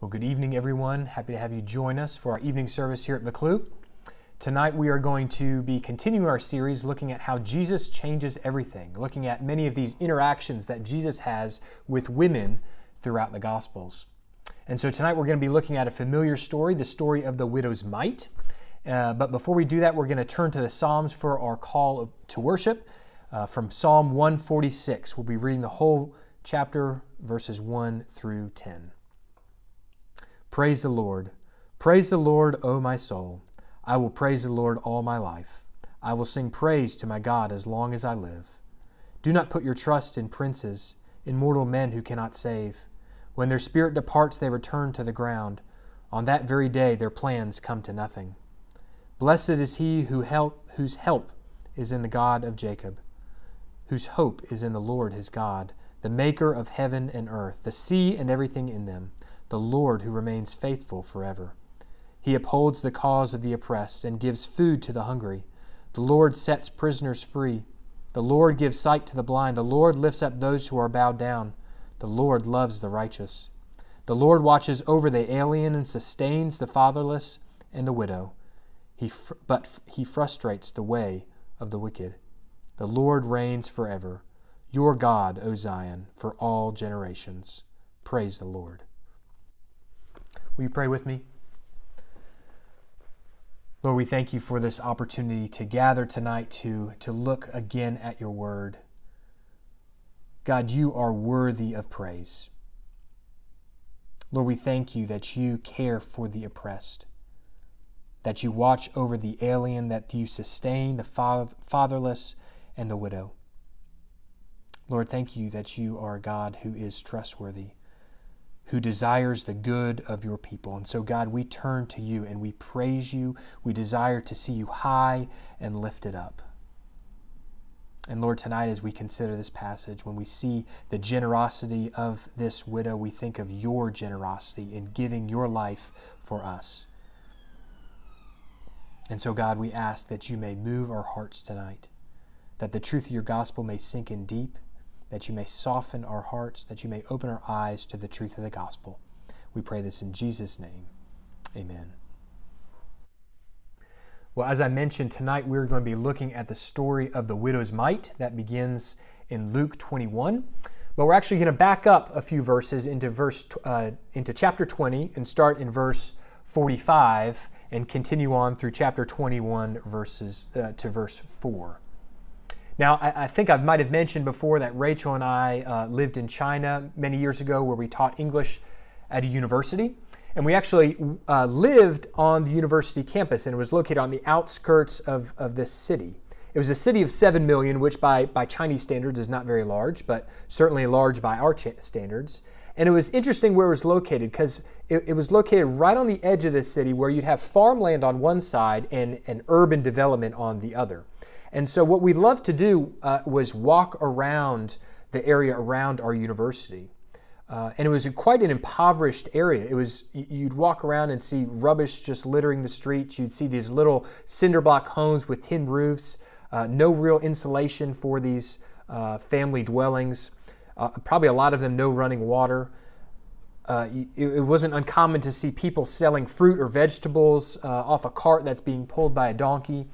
Well, good evening, everyone. Happy to have you join us for our evening service here at Buccleuch. Tonight, we are going to be continuing our series looking at how Jesus changes everything, looking at many of these interactions that Jesus has with women throughout the Gospels. And so tonight, we're going to be looking at a familiar story, the story of the widow's mite. Uh, but before we do that, we're going to turn to the Psalms for our call to worship. Uh, from Psalm 146, we'll be reading the whole chapter, verses 1 through 10. Praise the Lord. Praise the Lord, O my soul. I will praise the Lord all my life. I will sing praise to my God as long as I live. Do not put your trust in princes, in mortal men who cannot save. When their spirit departs, they return to the ground. On that very day, their plans come to nothing. Blessed is he who help, whose help is in the God of Jacob, whose hope is in the Lord his God, the maker of heaven and earth, the sea and everything in them the Lord who remains faithful forever. He upholds the cause of the oppressed and gives food to the hungry. The Lord sets prisoners free. The Lord gives sight to the blind. The Lord lifts up those who are bowed down. The Lord loves the righteous. The Lord watches over the alien and sustains the fatherless and the widow. He but he frustrates the way of the wicked. The Lord reigns forever. Your God, O Zion, for all generations. Praise the Lord. Will you pray with me? Lord, we thank you for this opportunity to gather tonight to, to look again at your word. God, you are worthy of praise. Lord, we thank you that you care for the oppressed, that you watch over the alien, that you sustain the fatherless and the widow. Lord, thank you that you are a God who is trustworthy who desires the good of your people. And so, God, we turn to you and we praise you. We desire to see you high and lifted up. And Lord, tonight as we consider this passage, when we see the generosity of this widow, we think of your generosity in giving your life for us. And so, God, we ask that you may move our hearts tonight, that the truth of your gospel may sink in deep, that you may soften our hearts, that you may open our eyes to the truth of the gospel. We pray this in Jesus' name. Amen. Well, as I mentioned, tonight we're going to be looking at the story of the widow's mite that begins in Luke 21. But we're actually going to back up a few verses into verse uh, into chapter 20 and start in verse 45 and continue on through chapter 21 verses uh, to verse 4. Now, I, I, think I might have mentioned before that Rachel and I uh, lived in China many years ago where we taught English at a university. And we actually uh, lived on the university campus and it was located on the outskirts of, of this city. It was a city of 7 million, which by, by Chinese standards is not very large, but certainly large by our standards. And it was interesting where it was located because it, it, was located right on the edge of the city where you'd have farmland on one side and an urban development on the other. And so, what we loved to do uh, was walk around the area around our university. Uh, and it was quite an impoverished area. It was you'd walk around and see rubbish just littering the streets. You'd see these little cinder block homes with tin roofs, uh, no real insulation for these uh, family dwellings. Uh, probably a lot of them no running water. Uh, it, it, wasn't uncommon to see people selling fruit or vegetables uh, off a cart that's being pulled by a donkey.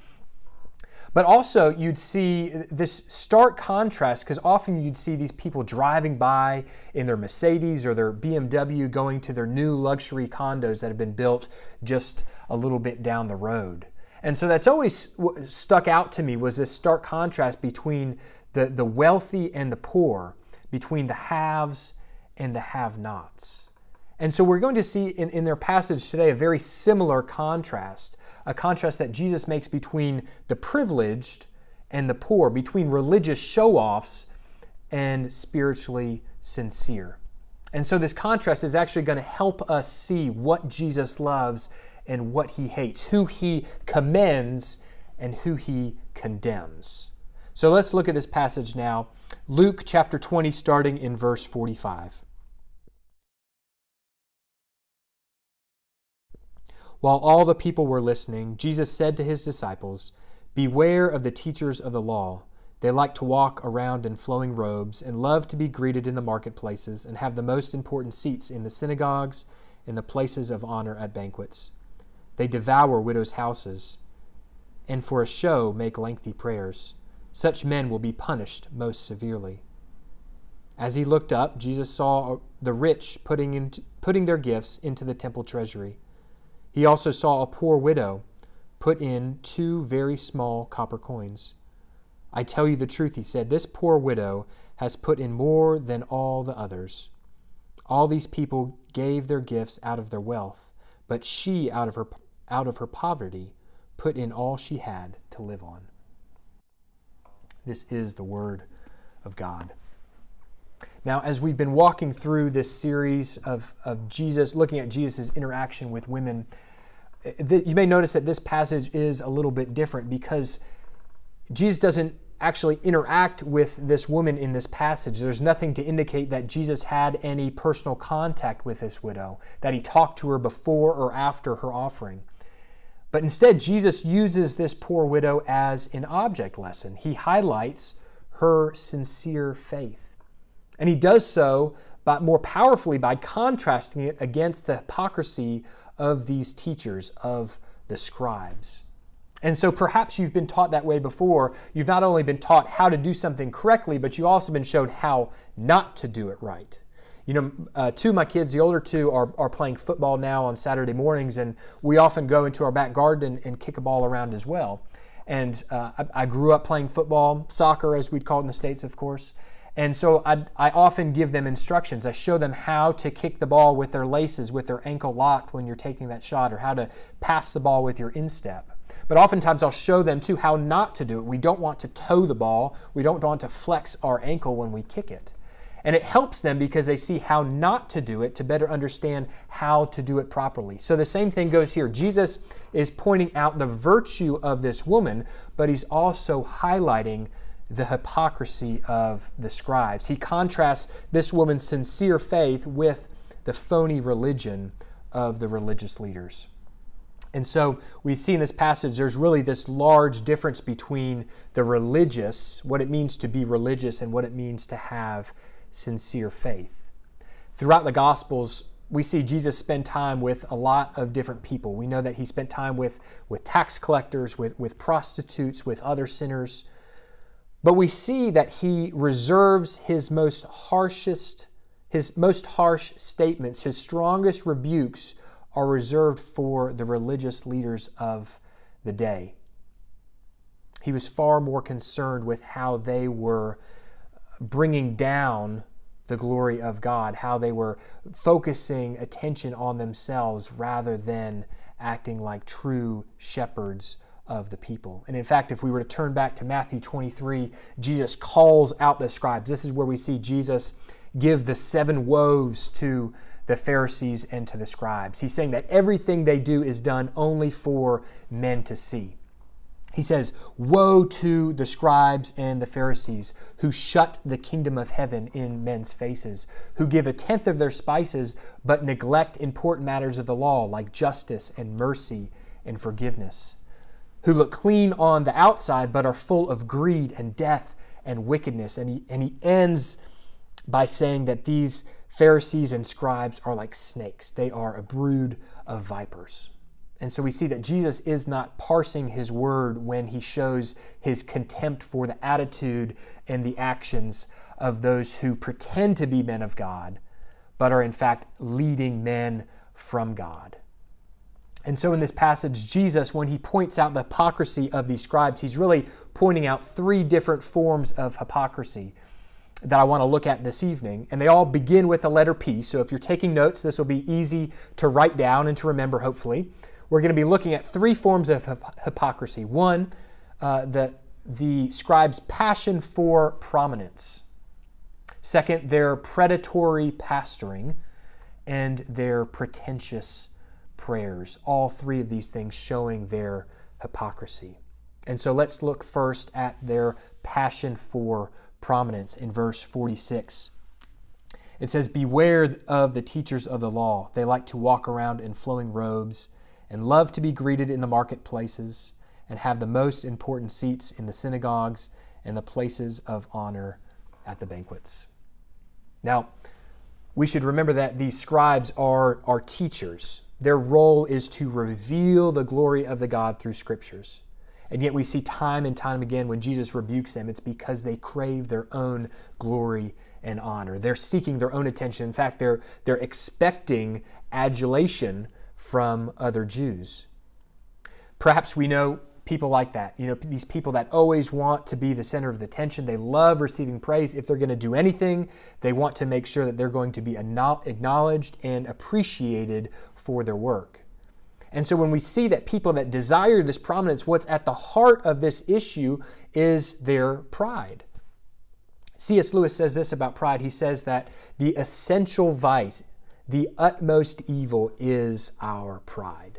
But also, you'd see this stark contrast because often you'd see these people driving by in their Mercedes or their BMW going to their new luxury condos that have been built just a little bit down the road. And so that's always stuck out to me was this stark contrast between the, the wealthy and the poor, between the haves and the have nots. And so we're going to see in, in their passage today a very similar contrast a contrast that Jesus makes between the privileged and the poor, between religious show offs and spiritually sincere. And so, this contrast is actually going to help us see what Jesus loves and what he hates, who he commends and who he condemns. So, let's look at this passage now. Luke chapter 20, starting in verse 45. While all the people were listening, Jesus said to his disciples, Beware of the teachers of the law. They like to walk around in flowing robes and love to be greeted in the marketplaces and have the most important seats in the synagogues in the places of honor at banquets. They devour widows' houses and for a show make lengthy prayers. Such men will be punished most severely. As he looked up, Jesus saw the rich putting, into, putting their gifts into the temple treasury. He also saw a poor widow put in two very small copper coins. I tell you the truth, he said, this poor widow has put in more than all the others. All these people gave their gifts out of their wealth, but she, out of her, out of her poverty, put in all she had to live on. This is the Word of God. Now, as we've been walking through this series of, of Jesus, looking at Jesus' interaction with women, you may notice that this passage is a little bit different because Jesus doesn't actually interact with this woman in this passage. There's nothing to indicate that Jesus had any personal contact with this widow, that he talked to her before or after her offering. But instead, Jesus uses this poor widow as an object lesson. He highlights her sincere faith. And he does so but more powerfully by contrasting it against the hypocrisy of these teachers, of the scribes. And so perhaps you've been taught that way before. You've not only been taught how to do something correctly, but you've also been shown how not to do it right. You know, uh, two of my kids, the older two, are, are playing football now on Saturday mornings, and we often go into our back garden and, and kick a ball around as well. And uh, I, I, grew up playing football, soccer, as we'd call it in the States, of course. And so I, I often give them instructions. I show them how to kick the ball with their laces, with their ankle locked when you're taking that shot, or how to pass the ball with your instep. But oftentimes I'll show them too how not to do it. We don't want to toe the ball. We don't want to flex our ankle when we kick it. And it helps them because they see how not to do it to better understand how to do it properly. So the same thing goes here. Jesus is pointing out the virtue of this woman, but he's also highlighting the hypocrisy of the scribes. He contrasts this woman's sincere faith with the phony religion of the religious leaders. And so we see in this passage there's really this large difference between the religious, what it means to be religious, and what it means to have sincere faith. Throughout the Gospels, we see Jesus spend time with a lot of different people. We know that he spent time with, with tax collectors, with, with prostitutes, with other sinners. But we see that he reserves his most harshest, his most harsh statements, his strongest rebukes are reserved for the religious leaders of the day. He was far more concerned with how they were bringing down the glory of God, how they were focusing attention on themselves rather than acting like true shepherds of the people. And in fact, if we were to turn back to Matthew 23, Jesus calls out the scribes. This is where we see Jesus give the seven woes to the Pharisees and to the scribes. He's saying that everything they do is done only for men to see. He says, Woe to the scribes and the Pharisees who shut the kingdom of heaven in men's faces, who give a tenth of their spices but neglect important matters of the law like justice and mercy and forgiveness, who look clean on the outside but are full of greed and death and wickedness. And he, and he ends by saying that these Pharisees and scribes are like snakes, they are a brood of vipers. And so we see that Jesus is not parsing his word when he shows his contempt for the attitude and the actions of those who pretend to be men of God, but are in fact leading men from God. And so in this passage, Jesus, when he points out the hypocrisy of these scribes, he's really pointing out three different forms of hypocrisy that I want to look at this evening, and they all begin with the letter P. So if you're taking notes, this will be easy to write down and to remember, hopefully. We're going to be looking at three forms of hypocrisy. One, uh, the, the scribe's passion for prominence. Second, their predatory pastoring. And their pretentious prayers. All three of these things showing their hypocrisy. And so let's look first at their passion for prominence in verse 46. It says, Beware of the teachers of the law. They like to walk around in flowing robes and love to be greeted in the marketplaces and have the most important seats in the synagogues and the places of honor at the banquets. Now, we should remember that these scribes are, are teachers. Their role is to reveal the glory of the God through scriptures. And yet we see time and time again when Jesus rebukes them, it's because they crave their own glory and honor. They're seeking their own attention. In fact, they're, they're expecting adulation from other Jews. Perhaps we know people like that. You know, these people that always want to be the center of the attention. They love receiving praise. If they're going to do anything, they want to make sure that they're going to be acknowledged and appreciated for their work. And so when we see that people that desire this prominence, what's at the heart of this issue is their pride. C.S. Lewis says this about pride. He says that the essential vice, the utmost evil is our pride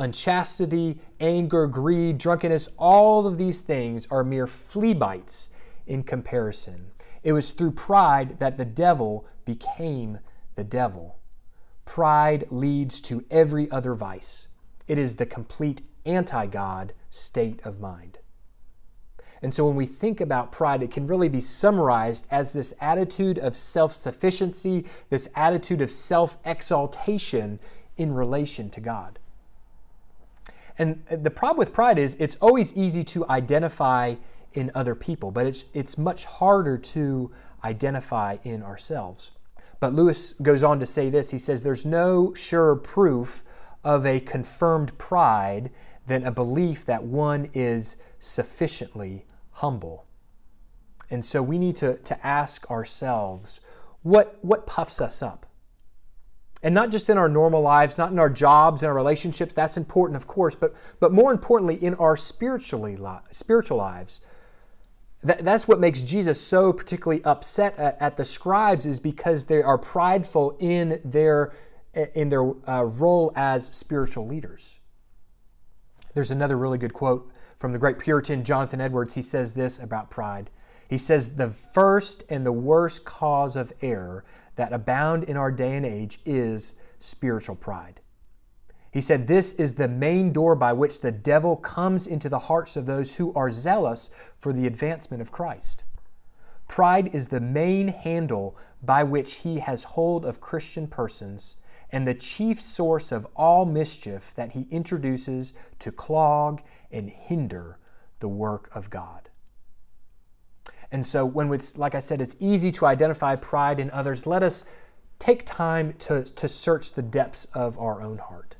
unchastity, anger, greed, drunkenness, all of these things are mere flea bites in comparison. It was through pride that the devil became the devil. Pride leads to every other vice. It is the complete anti God state of mind. And so when we think about pride, it can really be summarized as this attitude of self sufficiency, this attitude of self exaltation in relation to God. And the problem with pride is it's always easy to identify in other people, but it's, it's much harder to identify in ourselves. But Lewis goes on to say this he says, There's no surer proof of a confirmed pride than a belief that one is sufficiently humble. And so we need to, to ask ourselves what, what puffs us up? And not just in our normal lives, not in our jobs and our relationships, that's important, of course, but, but more importantly, in our spiritually spiritual lives. That, that's what makes Jesus so particularly upset at, at, the scribes, is because they are prideful in their, in their uh, role as spiritual leaders. There's another really good quote from the great Puritan Jonathan Edwards. He says this about pride. He says, The first and the worst cause of error that abound in our day and age is spiritual pride. He said, This is the main door by which the devil comes into the hearts of those who are zealous for the advancement of Christ. Pride is the main handle by which he has hold of Christian persons and the chief source of all mischief that he introduces to clog and hinder the work of God. And so, when like I said, it's easy to identify pride in others, let us take time to, to search the depths of our own heart.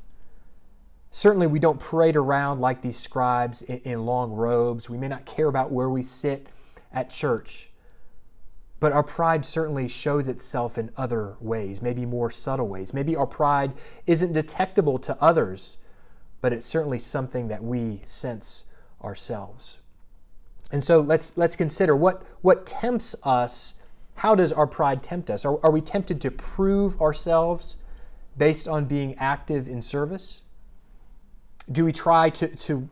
Certainly, we don't parade around like these scribes in, in long robes. We may not care about where we sit at church. But our pride certainly shows itself in other ways, maybe more subtle ways. Maybe our pride isn't detectable to others, but it's certainly something that we sense ourselves. And so let's, let's consider what, what tempts us. How does our pride tempt us? Are, are we tempted to prove ourselves based on being active in service? Do we try to, to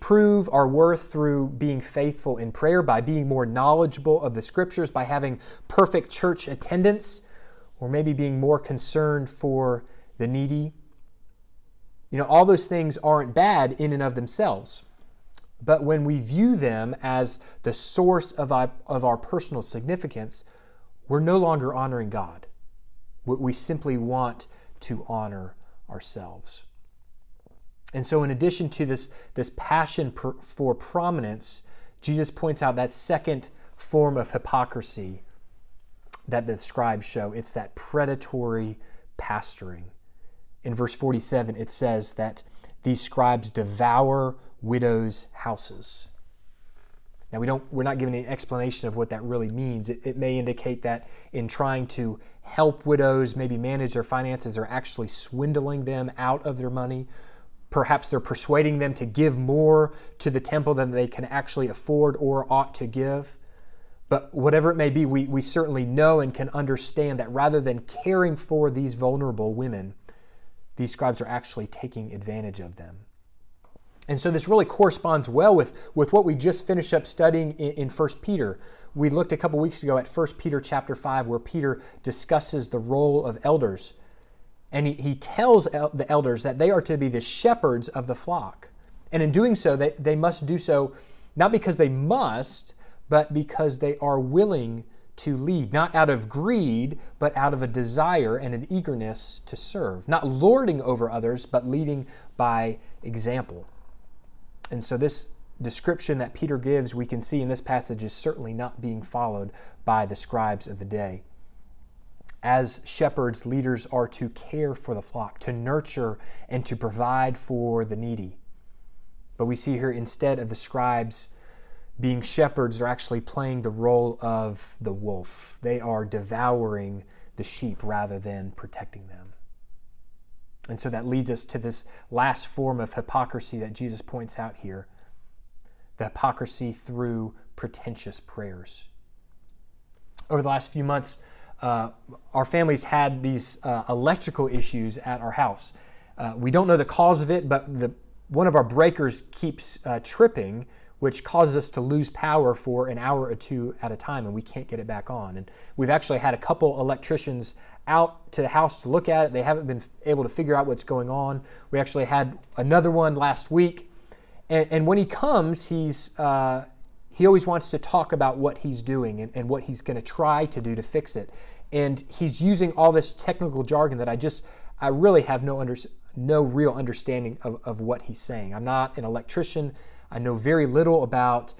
prove our worth through being faithful in prayer, by being more knowledgeable of the scriptures, by having perfect church attendance, or maybe being more concerned for the needy? You know, all those things aren't bad in and of themselves. But when we view them as the source of our, of our personal significance, we're no longer honoring God. We simply want to honor ourselves. And so, in addition to this, this passion per, for prominence, Jesus points out that second form of hypocrisy that the scribes show it's that predatory pastoring. In verse 47, it says that these scribes devour widows' houses. Now we don't we're not given any explanation of what that really means. It, it, may indicate that in trying to help widows maybe manage their finances, they're actually swindling them out of their money. Perhaps they're persuading them to give more to the temple than they can actually afford or ought to give. But whatever it may be, we, we certainly know and can understand that rather than caring for these vulnerable women, these scribes are actually taking advantage of them. And so this really corresponds well with, with what we just finished up studying in, in 1 Peter. We looked a couple weeks ago at 1 Peter chapter 5, where Peter discusses the role of elders. And he, he tells el- the elders that they are to be the shepherds of the flock. And in doing so, they, they must do so not because they must, but because they are willing to lead, not out of greed, but out of a desire and an eagerness to serve. Not lording over others, but leading by example. And so, this description that Peter gives, we can see in this passage, is certainly not being followed by the scribes of the day. As shepherds, leaders are to care for the flock, to nurture, and to provide for the needy. But we see here, instead of the scribes being shepherds, they're actually playing the role of the wolf. They are devouring the sheep rather than protecting them. And so that leads us to this last form of hypocrisy that Jesus points out here the hypocrisy through pretentious prayers. Over the last few months, uh, our families had these uh, electrical issues at our house. Uh, we don't know the cause of it, but the, one of our breakers keeps uh, tripping, which causes us to lose power for an hour or two at a time, and we can't get it back on. And we've actually had a couple electricians out to the house to look at it. They haven't been able to figure out what's going on. We actually had another one last week and, and when he comes, he's uh, he always wants to talk about what he's doing and, and what he's going to try to do to fix it. And he's using all this technical jargon that I just I really have no under, no real understanding of, of what he's saying. I'm not an electrician. I know very little about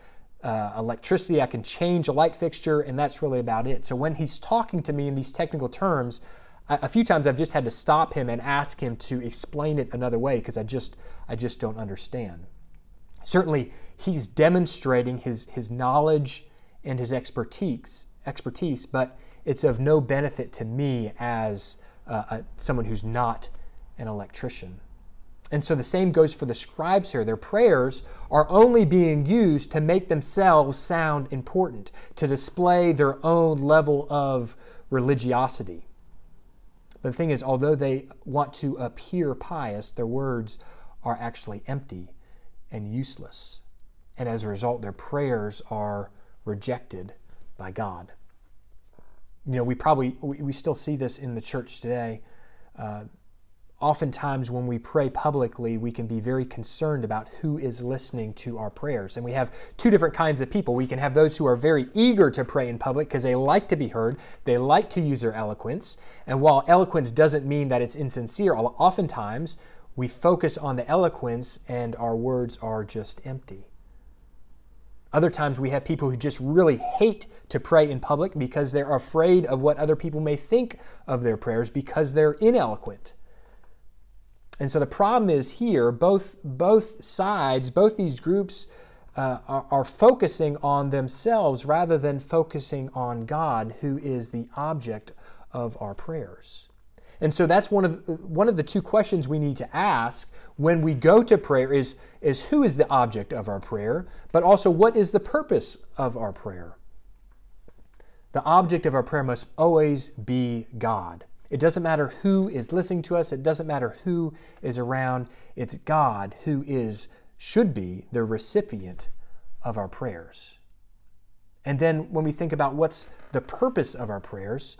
uh, electricity. I can change a light fixture, and that's really about it. So when he's talking to me in these technical terms, a few times I've just had to stop him and ask him to explain it another way because I just I just don't understand. Certainly, he's demonstrating his, his knowledge and his expertise, expertise, but it's of no benefit to me as uh, a, someone who's not an electrician. And so the same goes for the scribes here. Their prayers are only being used to make themselves sound important, to display their own level of religiosity. But the thing is, although they want to appear pious, their words are actually empty and useless. And as a result, their prayers are rejected by God. You know, we probably, we, still see this in the church today. Uh, oftentimes, when we pray publicly, we can be very concerned about who is listening to our prayers. And we have two different kinds of people. We can have those who are very eager to pray in public because they like to be heard, they like to use their eloquence. And while eloquence doesn't mean that it's insincere, oftentimes we focus on the eloquence and our words are just empty. Other times we have people who just really hate to pray in public because they're afraid of what other people may think of their prayers because they're ineloquent. And so the problem is here, both, both sides, both these groups uh, are, are focusing on themselves rather than focusing on God, who is the object of our prayers. And so that's one of one of the two questions we need to ask when we go to prayer is is who is the object of our prayer, but also what is the purpose of our prayer? The object of our prayer must always be God. It doesn't matter who is listening to us, it doesn't matter who is around. It's God who is should be the recipient of our prayers. And then when we think about what's the purpose of our prayers,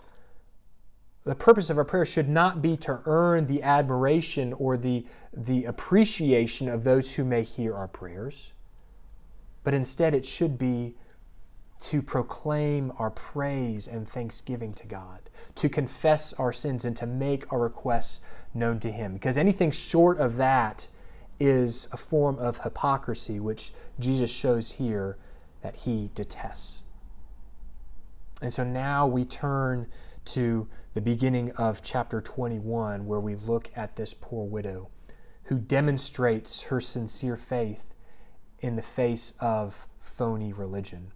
the purpose of our prayer should not be to earn the admiration or the, the appreciation of those who may hear our prayers, but instead it should be to proclaim our praise and thanksgiving to God, to confess our sins and to make our requests known to Him. Because anything short of that is a form of hypocrisy, which Jesus shows here that He detests. And so now we turn to the beginning of chapter 21, where we look at this poor widow who demonstrates her sincere faith in the face of phony religion.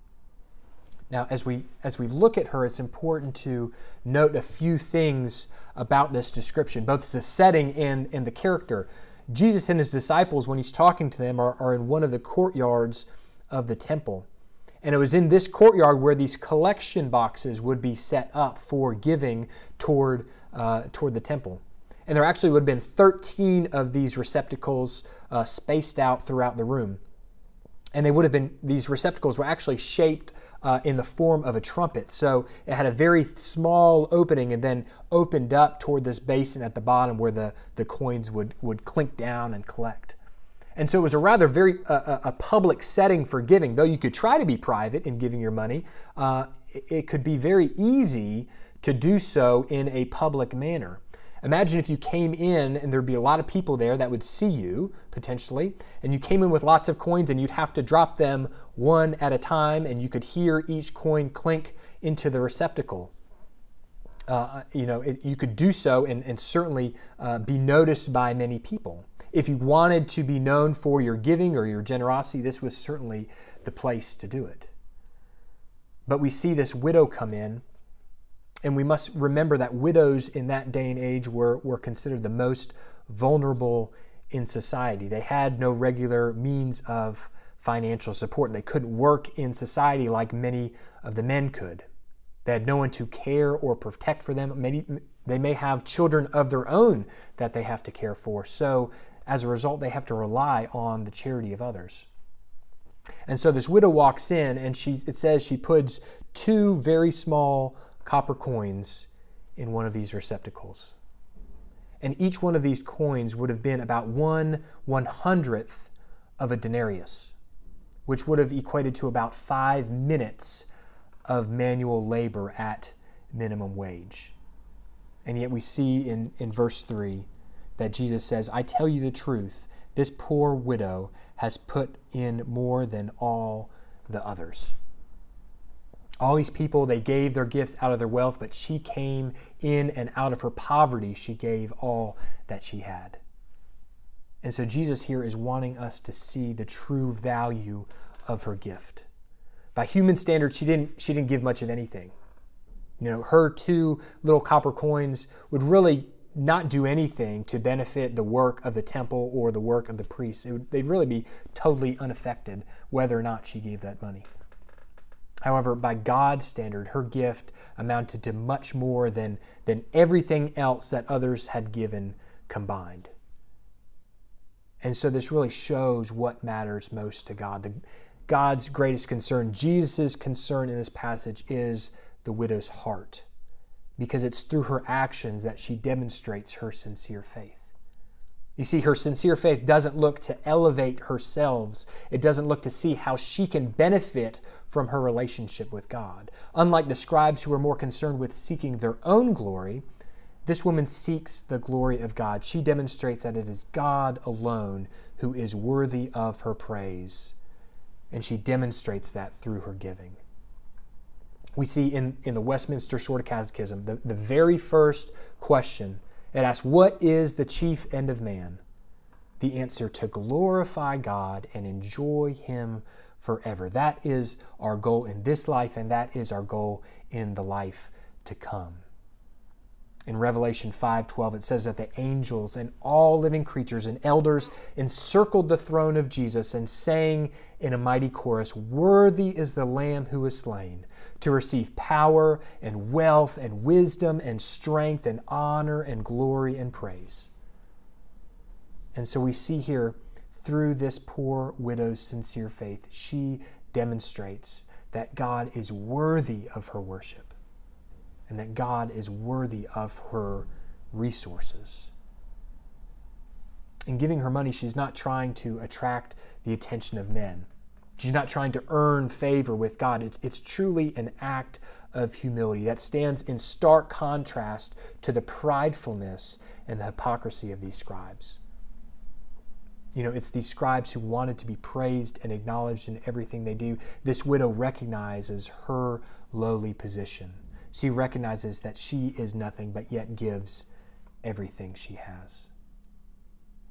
Now, as we, as we look at her, it's important to note a few things about this description, both the setting and, and the character. Jesus and his disciples, when he's talking to them, are, are in one of the courtyards of the temple. And it was in this courtyard where these collection boxes would be set up for giving toward, uh, toward the temple. And there actually would have been 13 of these receptacles uh, spaced out throughout the room. And they would have been, these receptacles were actually shaped uh, in the form of a trumpet. So it had a very small opening and then opened up toward this basin at the bottom where the, the coins would, would clink down and collect. And so it was a rather very uh, a public setting for giving. Though you could try to be private in giving your money, uh, it could be very easy to do so in a public manner. Imagine if you came in and there'd be a lot of people there that would see you potentially, and you came in with lots of coins and you'd have to drop them one at a time, and you could hear each coin clink into the receptacle. Uh, you know, it, you could do so and, and certainly uh, be noticed by many people. If you wanted to be known for your giving or your generosity, this was certainly the place to do it. But we see this widow come in and we must remember that widows in that day and age were, were considered the most vulnerable in society. They had no regular means of financial support. They couldn't work in society like many of the men could. They had no one to care or protect for them. Many, they may have children of their own that they have to care for. So, as a result, they have to rely on the charity of others. And so this widow walks in, and she, it says she puts two very small copper coins in one of these receptacles. And each one of these coins would have been about one one hundredth of a denarius, which would have equated to about five minutes of manual labor at minimum wage. And yet we see in, in verse 3 that Jesus says, I tell you the truth, this poor widow has put in more than all the others. All these people, they gave their gifts out of their wealth, but she came in and out of her poverty. She gave all that she had. And so Jesus here is wanting us to see the true value of her gift. By human standards, she didn't, she didn't give much of anything. You know, her two little copper coins would really not do anything to benefit the work of the temple or the work of the priests. Would, they'd really be totally unaffected whether or not she gave that money. However, by God's standard, her gift amounted to much more than, than everything else that others had given combined. And so this really shows what matters most to God. The, God's greatest concern, Jesus' concern in this passage, is the widow's heart, because it's through her actions that she demonstrates her sincere faith. You see, her sincere faith doesn't look to elevate herself. It doesn't look to see how she can benefit from her relationship with God. Unlike the scribes who are more concerned with seeking their own glory, this woman seeks the glory of God. She demonstrates that it is God alone who is worthy of her praise. And she demonstrates that through her giving. We see in, in the Westminster Shorter Catechism, the, the very first question it asks, What is the chief end of man? The answer to glorify God and enjoy Him forever. That is our goal in this life, and that is our goal in the life to come. In Revelation 5:12 it says that the angels and all living creatures and elders encircled the throne of Jesus and sang in a mighty chorus, "Worthy is the lamb who was slain to receive power and wealth and wisdom and strength and honor and glory and praise." And so we see here through this poor widow's sincere faith, she demonstrates that God is worthy of her worship and that God is worthy of her resources. In giving her money, she's not trying to attract the attention of men. She's not trying to earn favor with God. It's, it's truly an act of humility that stands in stark contrast to the pridefulness and the hypocrisy of these scribes. You know, it's these scribes who wanted to be praised and acknowledged in everything they do. This widow recognizes her lowly position. She recognizes that she is nothing, but yet gives everything she has.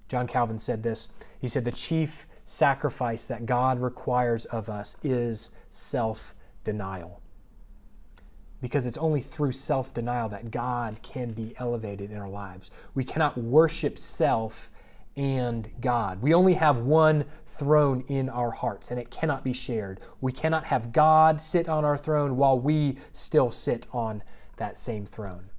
John Calvin said this He said, The chief sacrifice that God requires of us is self denial. Because it's only through self denial that God can be elevated in our lives. We cannot worship self and God. We only have one throne in our hearts, and it cannot be shared. We cannot have God sit on our throne while we still sit on that same throne.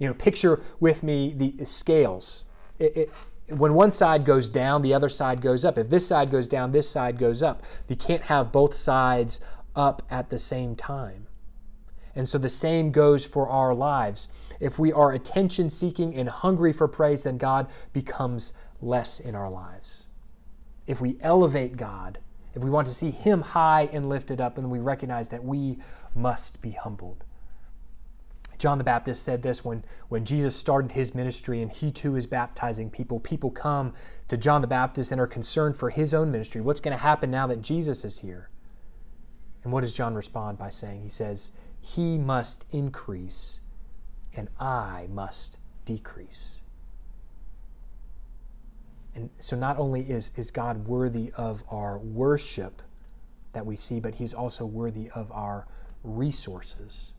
You know, picture with me the scales. It, it, when one side goes down, the other side goes up. If this side goes down, this side goes up. You can't have both sides up at the same time. And so the same goes for our lives. If we are attention seeking and hungry for praise, then God becomes less in our lives. if we elevate God, if we want to see Him high and lifted up, and we recognize that we must be humbled. John the Baptist said this when, when Jesus started his ministry and he too is baptizing people. People come to John the Baptist and are concerned for his own ministry. What's going to happen now that Jesus is here? And what does John respond by saying? He says, He must increase and I must decrease. And so not only is, is God worthy of our worship that we see, but He's also worthy of our resources.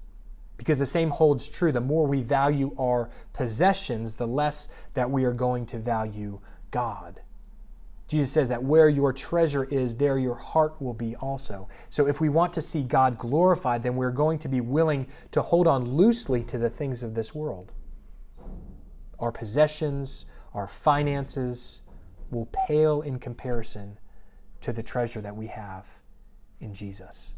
Because the same holds true. The more we value our possessions, the less that we are going to value God. Jesus says that where your treasure is, there your heart will be also. So if we want to see God glorified, then we're going to be willing to hold on loosely to the things of this world. Our possessions, our finances will pale in comparison to the treasure that we have in Jesus.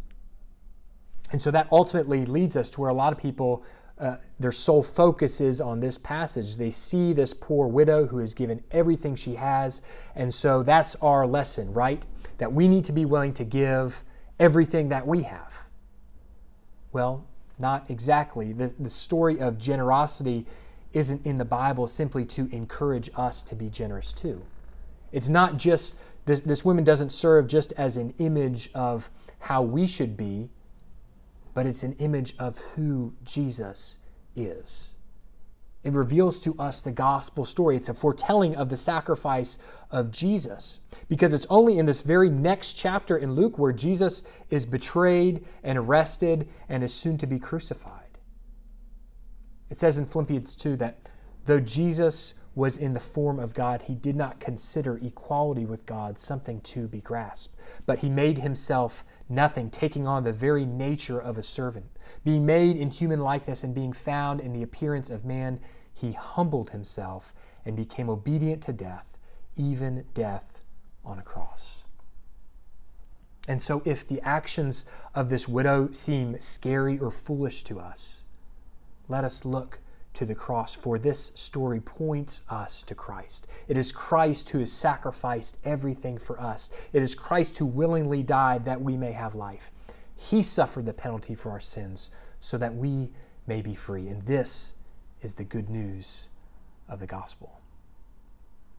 And so that ultimately leads us to where a lot of people, uh, their sole focus is on this passage. They see this poor widow who has given everything she has. And so that's our lesson, right? That we need to be willing to give everything that we have. Well, not exactly. The, the story of generosity isn't in the Bible simply to encourage us to be generous too. It's not just, this, this woman doesn't serve just as an image of how we should be but it's an image of who Jesus is. It reveals to us the gospel story. It's a foretelling of the sacrifice of Jesus. Because it's only in this very next chapter in Luke where Jesus is betrayed and arrested and is soon to be crucified. It says in Philippians 2 that though Jesus was in the form of God, he did not consider equality with God something to be grasped. But he made himself nothing, taking on the very nature of a servant. Being made in human likeness and being found in the appearance of man, he humbled himself and became obedient to death, even death on a cross. And so, if the actions of this widow seem scary or foolish to us, let us look to the cross, for this story points us to Christ. It is Christ who has sacrificed everything for us. It is Christ who willingly died that we may have life. He suffered the penalty for our sins so that we may be free. And this is the good news of the gospel.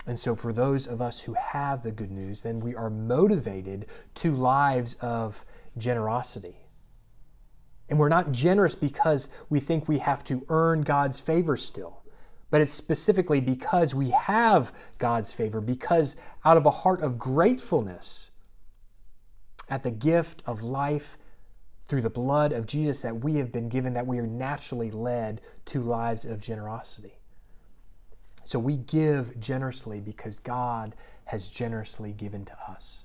And so, for those of us who have the good news, then we are motivated to lives of generosity and we're not generous because we think we have to earn God's favor still, but it's specifically because we have God's favor, because out of a heart of gratefulness at the gift of life through the blood of Jesus that we have been given, that we are naturally led to lives of generosity. So we give generously because God has generously given to us.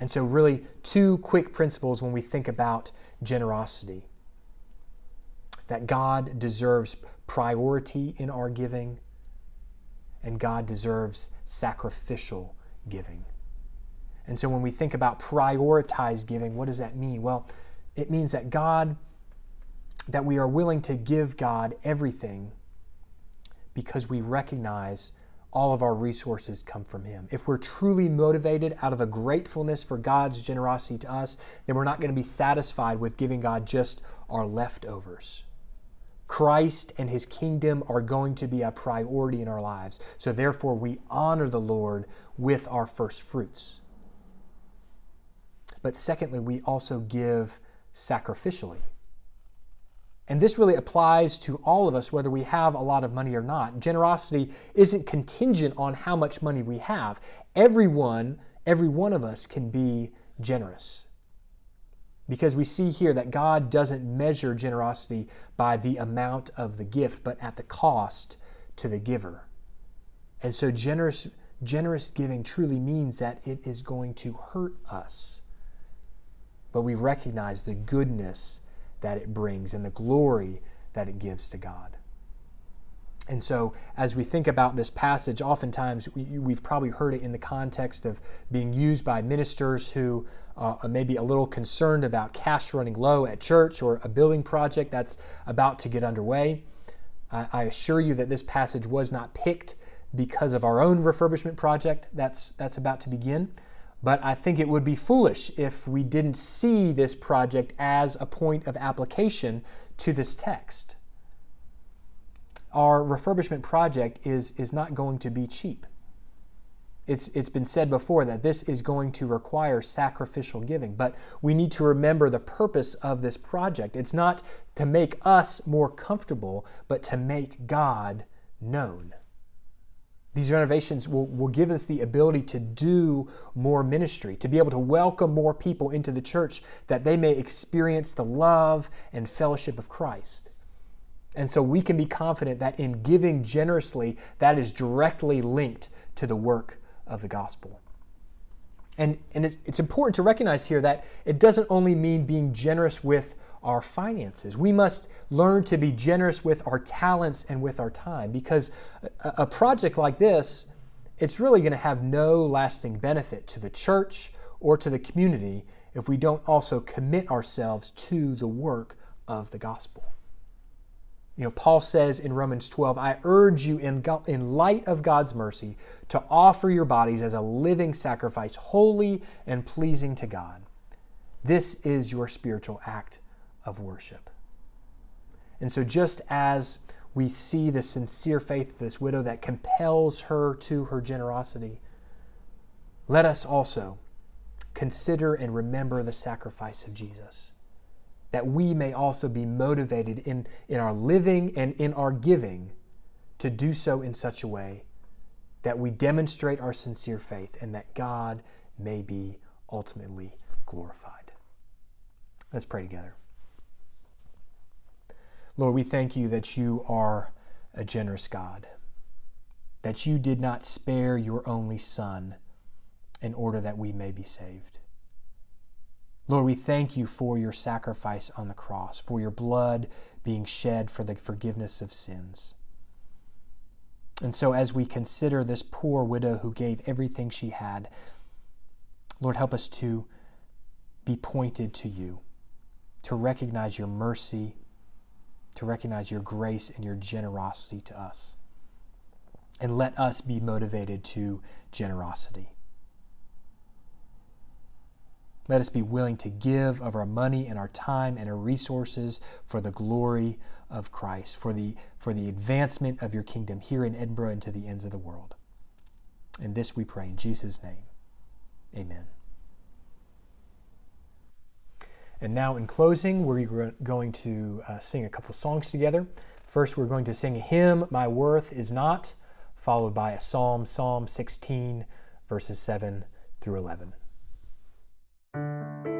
And so, really, two quick principles when we think about generosity that God deserves priority in our giving, and God deserves sacrificial giving. And so, when we think about prioritized giving, what does that mean? Well, it means that God, that we are willing to give God everything because we recognize all of our resources come from Him. If we're truly motivated out of a gratefulness for God's generosity to us, then we're not going to be satisfied with giving God just our leftovers. Christ and His kingdom are going to be a priority in our lives. So therefore, we honor the Lord with our first fruits. But secondly, we also give sacrificially. And this really applies to all of us, whether we have a lot of money or not. Generosity isn't contingent on how much money we have. Everyone, every one of us can be generous. Because we see here that God doesn't measure generosity by the amount of the gift, but at the cost to the giver. And so generous, generous giving truly means that it is going to hurt us. But we recognize the goodness that it brings and the glory that it gives to God. And so, as we think about this passage, oftentimes we, have probably heard it in the context of being used by ministers who uh, are maybe a little concerned about cash running low at church or a building project that's about to get underway. I, I assure you that this passage was not picked because of our own refurbishment project that's, that's about to begin. But I think it would be foolish if we didn't see this project as a point of application to this text. Our refurbishment project is, is not going to be cheap. It's, it's been said before that this is going to require sacrificial giving, but we need to remember the purpose of this project. It's not to make us more comfortable, but to make God known. These renovations will, will give us the ability to do more ministry, to be able to welcome more people into the church that they may experience the love and fellowship of Christ. And so we can be confident that in giving generously, that is directly linked to the work of the gospel. And, and it, it's important to recognize here that it doesn't only mean being generous with our finances. We must learn to be generous with our talents and with our time because a, a project like this, it's really going to have no lasting benefit to the church or to the community if we don't also commit ourselves to the work of the gospel. You know, Paul says in Romans 12, I urge you in, God, in light of God's mercy to offer your bodies as a living sacrifice, holy and pleasing to God. This is your spiritual act of worship. And so, just as we see the sincere faith of this widow that compels her to her generosity, let us also consider and remember the sacrifice of Jesus, that we may also be motivated in, in our living and in our giving to do so in such a way that we demonstrate our sincere faith and that God may be ultimately glorified. Let's pray together. Lord, we thank you that you are a generous God, that you did not spare your only Son in order that we may be saved. Lord, we thank you for your sacrifice on the cross, for your blood being shed for the forgiveness of sins. And so, as we consider this poor widow who gave everything she had, Lord, help us to be pointed to you, to recognize your mercy to recognize your grace and your generosity to us. And let us be motivated to generosity. Let us be willing to give of our money and our time and our resources for the glory of Christ, for the, for the advancement of your kingdom here in Edinburgh and to the ends of the world. And this we pray in Jesus' name. Amen. And now, in closing, we're going to uh, sing a couple songs together. First, we're going to sing a hymn, My Worth Is Not, followed by a psalm, Psalm 16, verses 7 through 11.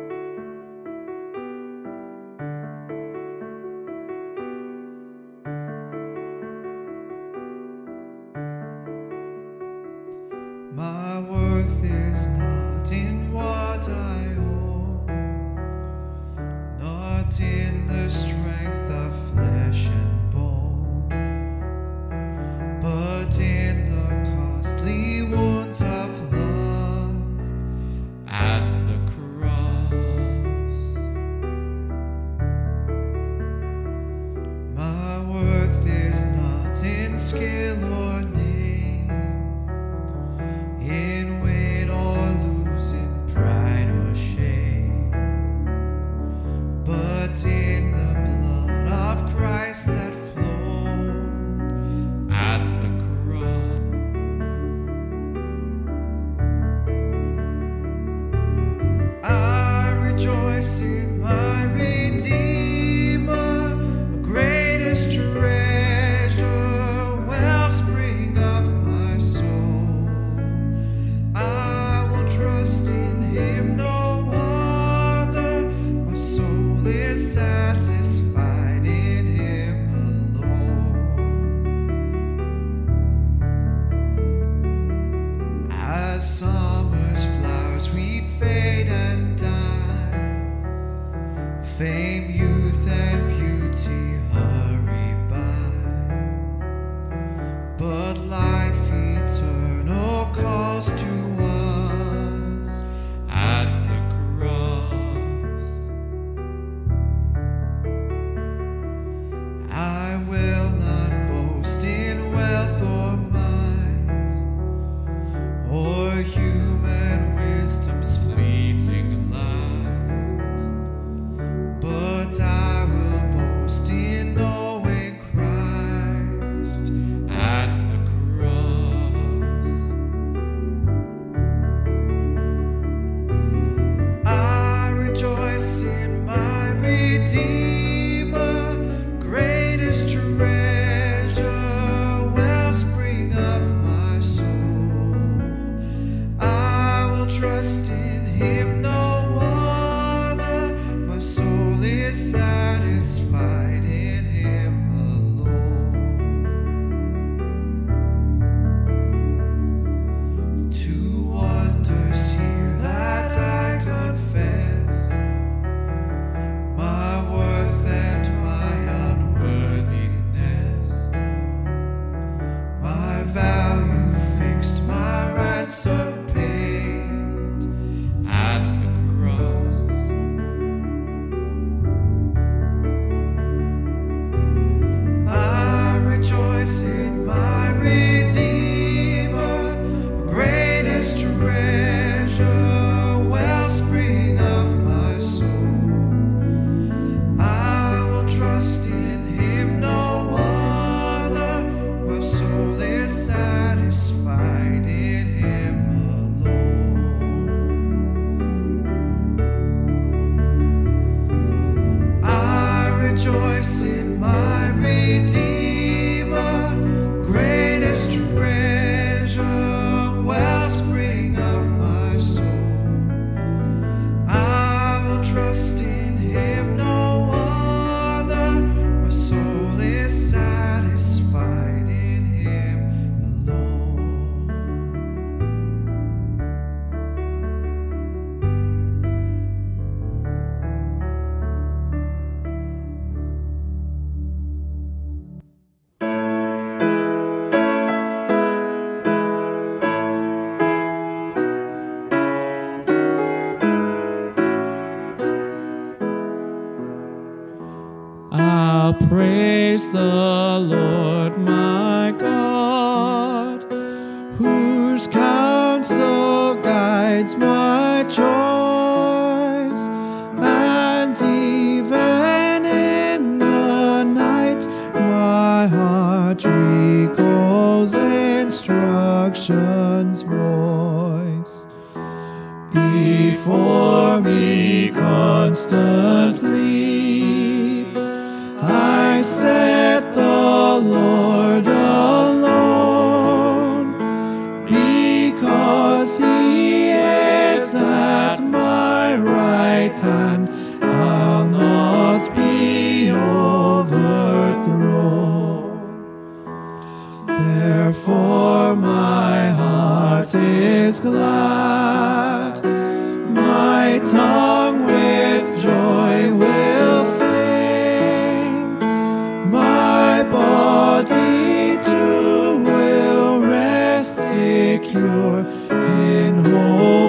Secure in hope